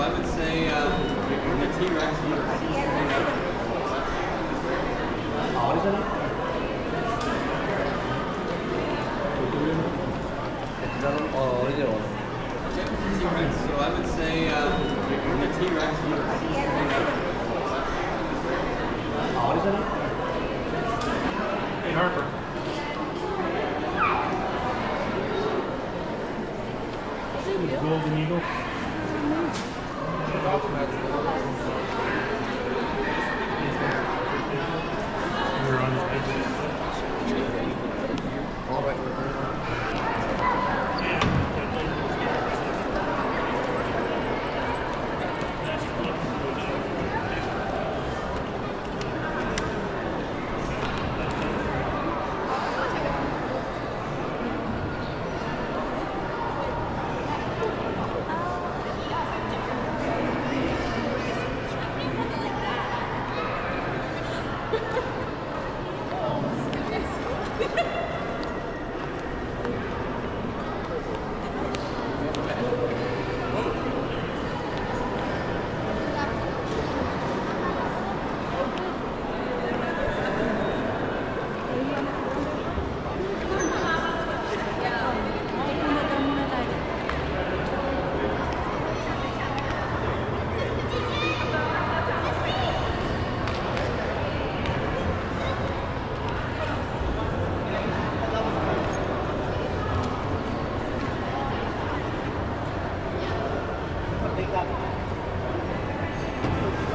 I would say uh, the T-Rex How is a t-rex so I would say uh, the T-Rex How is it? Hey Harper. Golden Eagle. We're on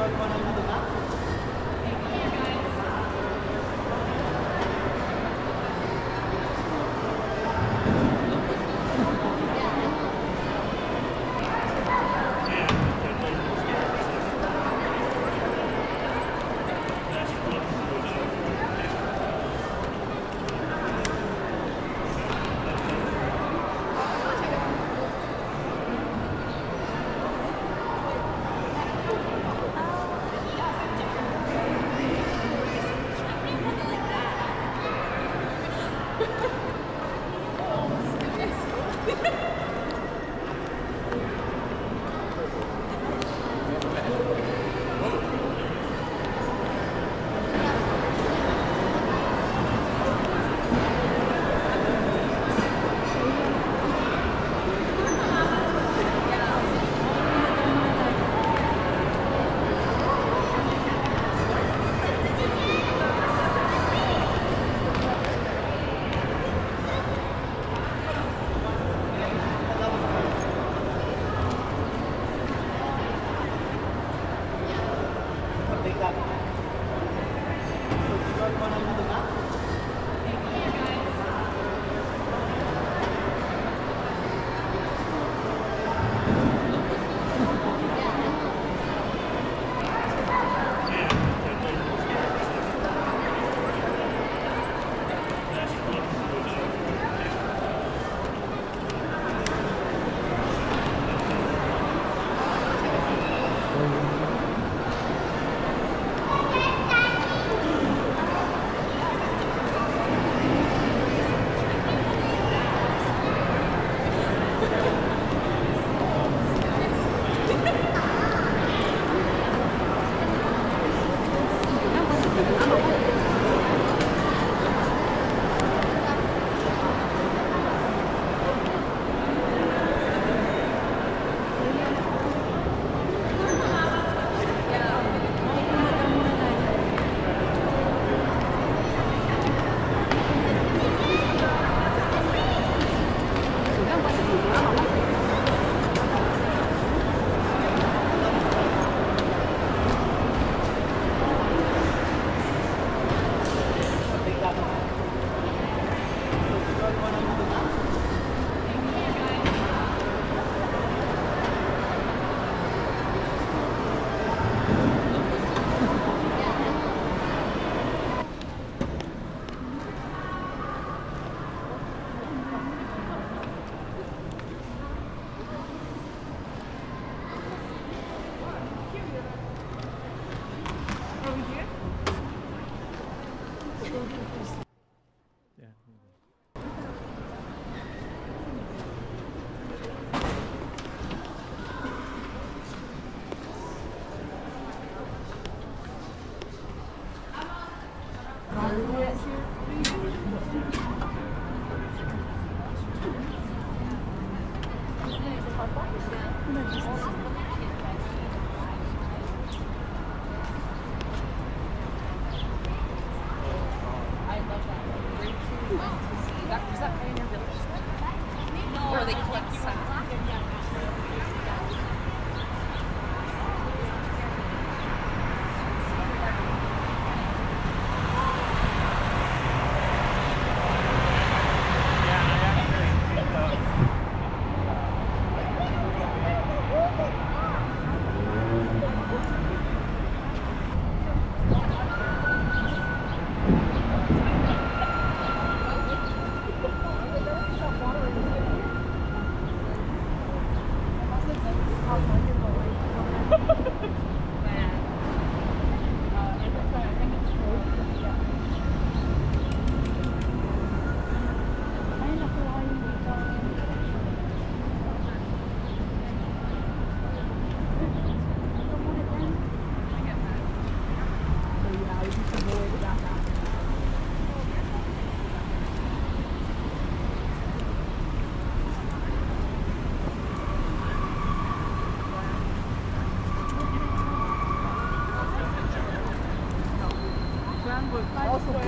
பாட்டு பாடுறது தான் they sacks. 老鼠可